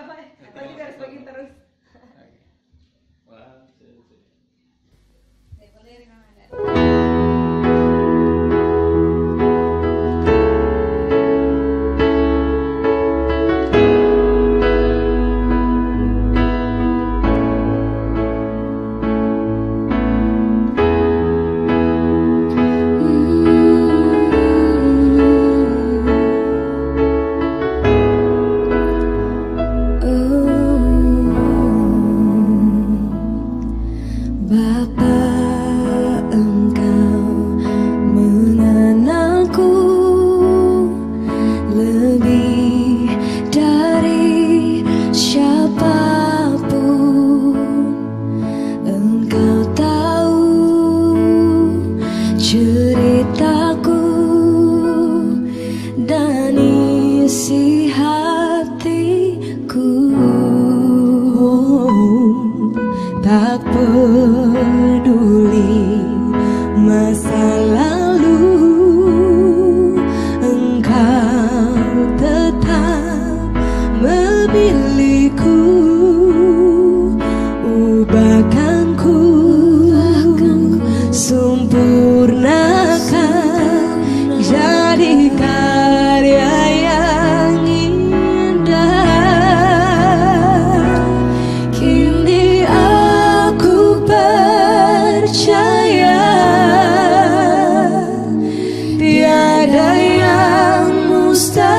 atau juga harus bagi terus okay. One. tak ada yang mustahil.